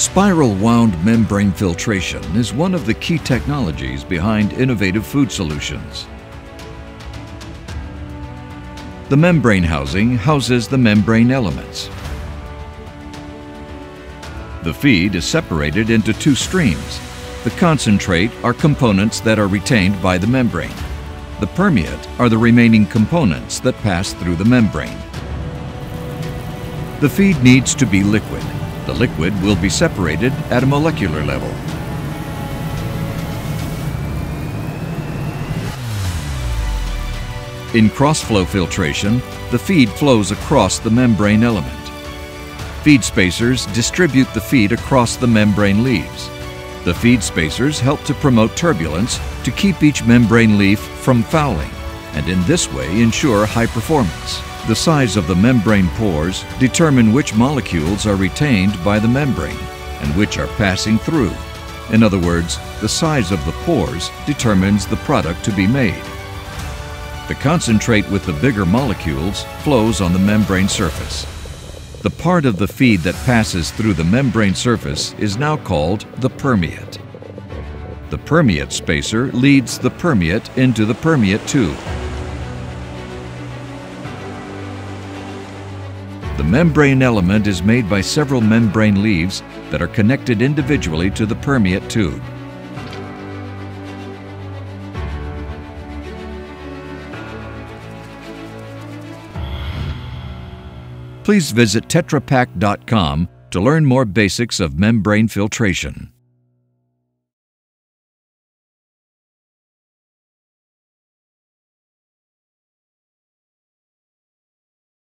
Spiral wound membrane filtration is one of the key technologies behind innovative food solutions. The membrane housing houses the membrane elements. The feed is separated into two streams. The concentrate are components that are retained by the membrane. The permeate are the remaining components that pass through the membrane. The feed needs to be liquid. The liquid will be separated at a molecular level. In cross-flow filtration, the feed flows across the membrane element. Feed spacers distribute the feed across the membrane leaves. The feed spacers help to promote turbulence to keep each membrane leaf from fouling and in this way ensure high performance. The size of the membrane pores determine which molecules are retained by the membrane and which are passing through. In other words, the size of the pores determines the product to be made. The concentrate with the bigger molecules flows on the membrane surface. The part of the feed that passes through the membrane surface is now called the permeate. The permeate spacer leads the permeate into the permeate tube. The membrane element is made by several membrane leaves that are connected individually to the permeate tube. Please visit tetrapak.com to learn more basics of membrane filtration.